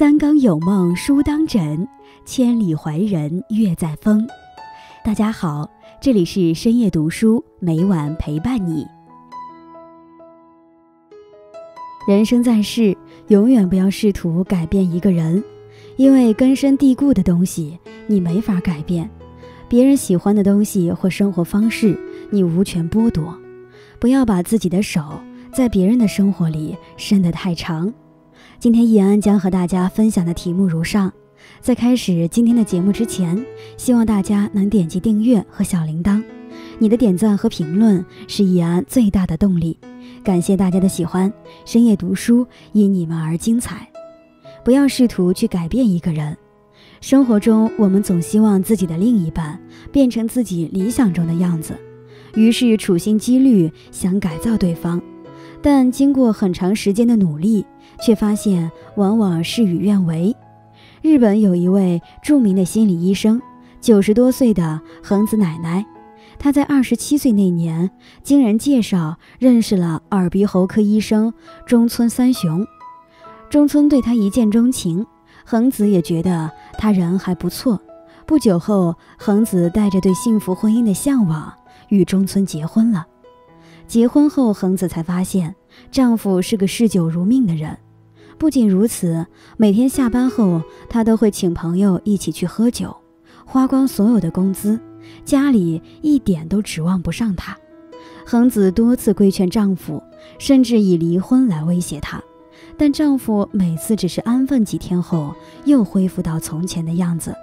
三更有梦书当枕，千里怀人月在风。大家好，这里是深夜读书，每晚陪伴你。人生在世，永远不要试图改变一个人，因为根深蒂固的东西你没法改变，别人喜欢的东西或生活方式你无权剥夺。不要把自己的手在别人的生活里伸得太长。今天易安将和大家分享的题目如上。在开始今天的节目之前，希望大家能点击订阅和小铃铛。你的点赞和评论是易安最大的动力。感谢大家的喜欢，深夜读书因你们而精彩。不要试图去改变一个人。生活中，我们总希望自己的另一半变成自己理想中的样子，于是处心积虑想改造对方。但经过很长时间的努力，却发现往往事与愿违。日本有一位著名的心理医生，九十多岁的恒子奶奶，她在二十七岁那年，经人介绍认识了耳鼻喉科医生中村三雄。中村对她一见钟情，恒子也觉得他人还不错。不久后，恒子带着对幸福婚姻的向往，与中村结婚了。结婚后，恒子才发现丈夫是个嗜酒如命的人。不仅如此，每天下班后，她都会请朋友一起去喝酒，花光所有的工资，家里一点都指望不上她。恒子多次规劝丈夫，甚至以离婚来威胁她，但丈夫每次只是安分几天后，又恢复到从前的样子。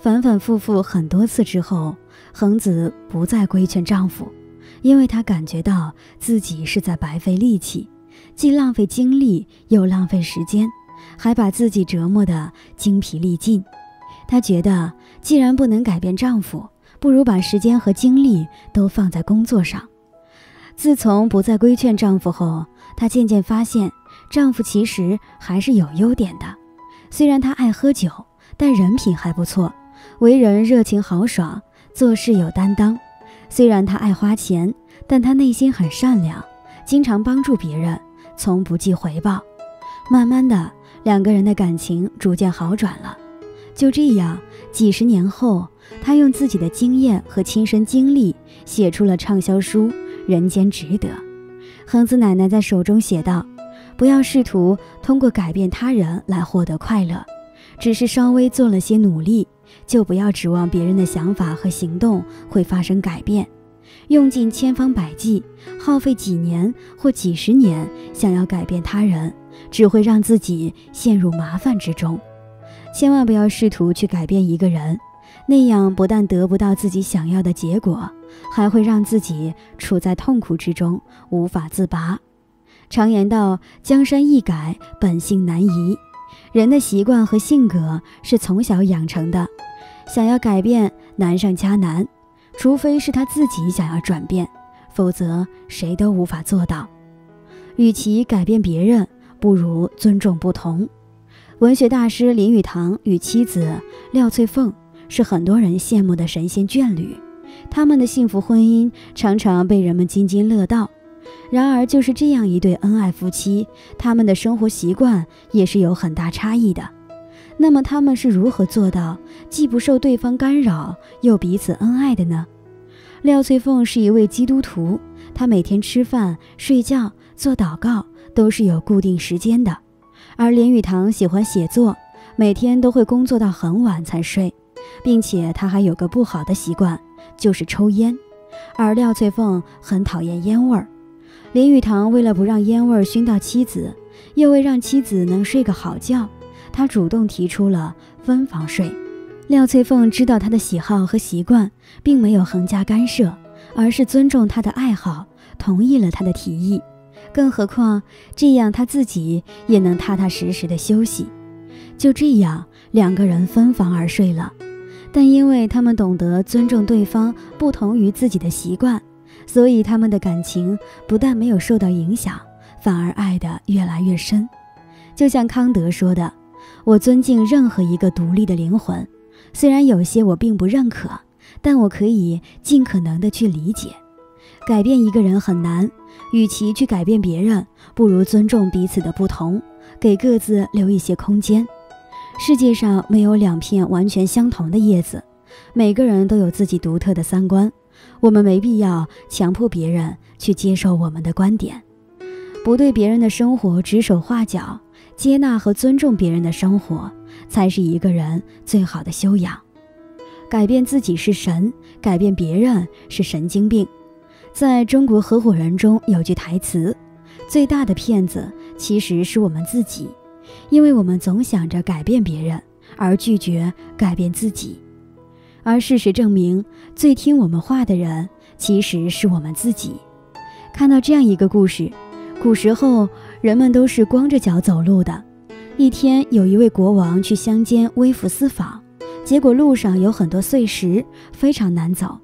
反反复复很多次之后，恒子不再规劝丈夫。因为她感觉到自己是在白费力气，既浪费精力又浪费时间，还把自己折磨得精疲力尽。她觉得，既然不能改变丈夫，不如把时间和精力都放在工作上。自从不再规劝丈夫后，她渐渐发现，丈夫其实还是有优点的。虽然他爱喝酒，但人品还不错，为人热情豪爽，做事有担当。虽然他爱花钱，但他内心很善良，经常帮助别人，从不计回报。慢慢的，两个人的感情逐渐好转了。就这样，几十年后，他用自己的经验和亲身经历写出了畅销书《人间值得》。恒子奶奶在手中写道：“不要试图通过改变他人来获得快乐，只是稍微做了些努力。”就不要指望别人的想法和行动会发生改变，用尽千方百计，耗费几年或几十年，想要改变他人，只会让自己陷入麻烦之中。千万不要试图去改变一个人，那样不但得不到自己想要的结果，还会让自己处在痛苦之中，无法自拔。常言道：“江山易改，本性难移。”人的习惯和性格是从小养成的，想要改变难上加难，除非是他自己想要转变，否则谁都无法做到。与其改变别人，不如尊重不同。文学大师林语堂与妻子廖翠凤是很多人羡慕的神仙眷侣，他们的幸福婚姻常常被人们津津乐道。然而，就是这样一对恩爱夫妻，他们的生活习惯也是有很大差异的。那么，他们是如何做到既不受对方干扰，又彼此恩爱的呢？廖翠凤是一位基督徒，她每天吃饭、睡觉、做祷告都是有固定时间的。而林语堂喜欢写作，每天都会工作到很晚才睡，并且他还有个不好的习惯，就是抽烟。而廖翠凤很讨厌烟味儿。林语堂为了不让烟味儿熏到妻子，又为让妻子能睡个好觉，他主动提出了分房睡。廖翠凤知道他的喜好和习惯，并没有横加干涉，而是尊重他的爱好，同意了他的提议。更何况这样他自己也能踏踏实实的休息。就这样，两个人分房而睡了。但因为他们懂得尊重对方不同于自己的习惯。所以他们的感情不但没有受到影响，反而爱得越来越深。就像康德说的：“我尊敬任何一个独立的灵魂，虽然有些我并不认可，但我可以尽可能的去理解。改变一个人很难，与其去改变别人，不如尊重彼此的不同，给各自留一些空间。世界上没有两片完全相同的叶子，每个人都有自己独特的三观。我们没必要强迫别人去接受我们的观点，不对别人的生活指手画脚，接纳和尊重别人的生活，才是一个人最好的修养。改变自己是神，改变别人是神经病。在中国合伙人中有句台词：“最大的骗子其实是我们自己，因为我们总想着改变别人，而拒绝改变自己。”而事实证明，最听我们话的人其实是我们自己。看到这样一个故事：古时候人们都是光着脚走路的。一天，有一位国王去乡间微服私访，结果路上有很多碎石，非常难走。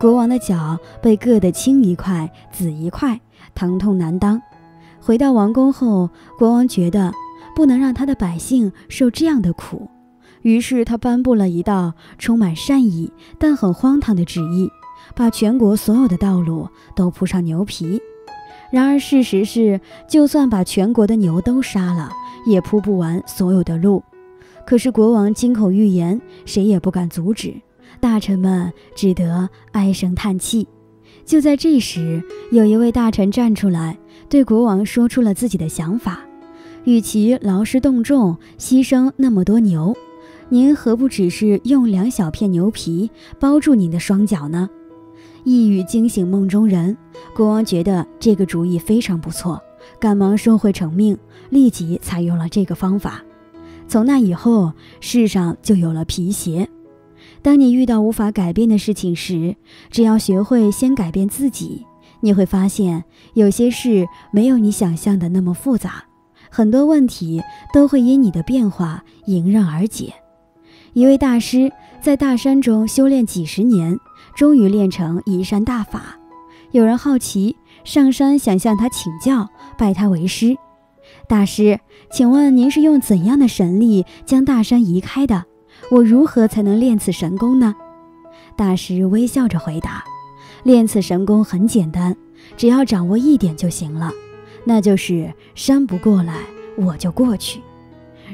国王的脚被硌得青一块紫一块，疼痛难当。回到王宫后，国王觉得不能让他的百姓受这样的苦。于是他颁布了一道充满善意但很荒唐的旨意，把全国所有的道路都铺上牛皮。然而事实是，就算把全国的牛都杀了，也铺不完所有的路。可是国王金口玉言，谁也不敢阻止，大臣们只得唉声叹气。就在这时，有一位大臣站出来，对国王说出了自己的想法：与其劳师动众，牺牲那么多牛。您何不只是用两小片牛皮包住您的双脚呢？一语惊醒梦中人，国王觉得这个主意非常不错，赶忙收回成命，立即采用了这个方法。从那以后，世上就有了皮鞋。当你遇到无法改变的事情时，只要学会先改变自己，你会发现有些事没有你想象的那么复杂，很多问题都会因你的变化迎刃而解。一位大师在大山中修炼几十年，终于练成移山大法。有人好奇，上山想向他请教，拜他为师。大师，请问您是用怎样的神力将大山移开的？我如何才能练此神功呢？大师微笑着回答：“练此神功很简单，只要掌握一点就行了，那就是山不过来，我就过去。”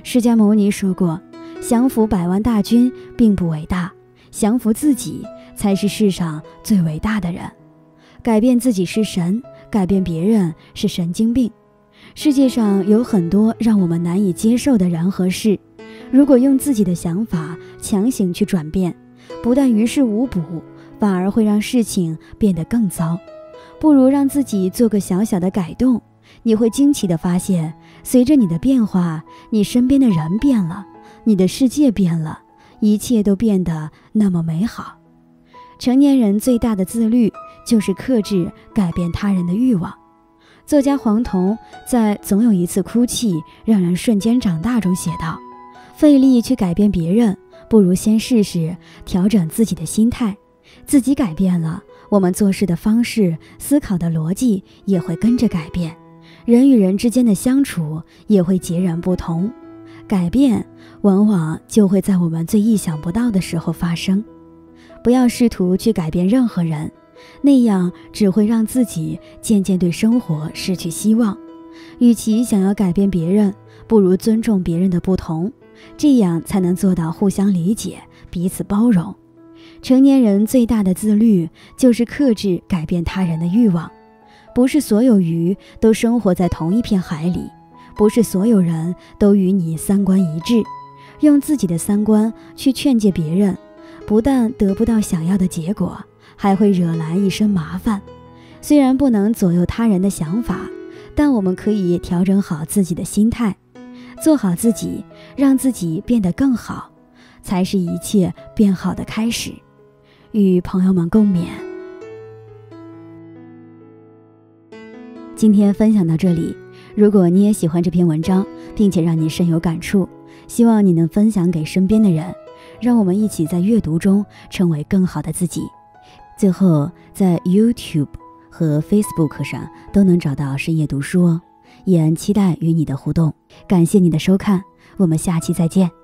释迦牟尼说过。降服百万大军并不伟大，降服自己才是世上最伟大的人。改变自己是神，改变别人是神经病。世界上有很多让我们难以接受的人和事，如果用自己的想法强行去转变，不但于事无补，反而会让事情变得更糟。不如让自己做个小小的改动，你会惊奇地发现，随着你的变化，你身边的人变了。你的世界变了，一切都变得那么美好。成年人最大的自律就是克制改变他人的欲望。作家黄铜在《总有一次哭泣让人瞬间长大》中写道：“费力去改变别人，不如先试试调整自己的心态。自己改变了，我们做事的方式、思考的逻辑也会跟着改变，人与人之间的相处也会截然不同。”改变往往就会在我们最意想不到的时候发生。不要试图去改变任何人，那样只会让自己渐渐对生活失去希望。与其想要改变别人，不如尊重别人的不同，这样才能做到互相理解、彼此包容。成年人最大的自律就是克制改变他人的欲望。不是所有鱼都生活在同一片海里。不是所有人都与你三观一致，用自己的三观去劝诫别人，不但得不到想要的结果，还会惹来一身麻烦。虽然不能左右他人的想法，但我们可以调整好自己的心态，做好自己，让自己变得更好，才是一切变好的开始。与朋友们共勉。今天分享到这里。如果你也喜欢这篇文章，并且让你深有感触，希望你能分享给身边的人，让我们一起在阅读中成为更好的自己。最后，在 YouTube 和 Facebook 上都能找到深夜读书哦，也期待与你的互动。感谢你的收看，我们下期再见。